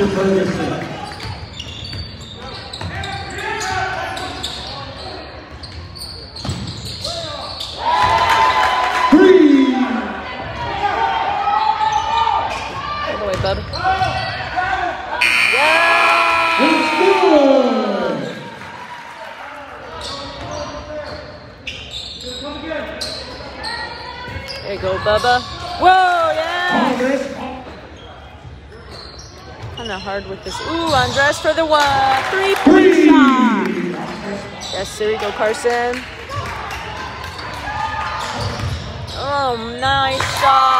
Spencer Ferguson. Three. All the way, bud. Yeah! It's good. There you go, Bubba. Whoa, yeah! Kind of hard with this. Ooh, Andres for the one. Three Three. point shot. Yes, there you go, Carson. Oh, nice shot.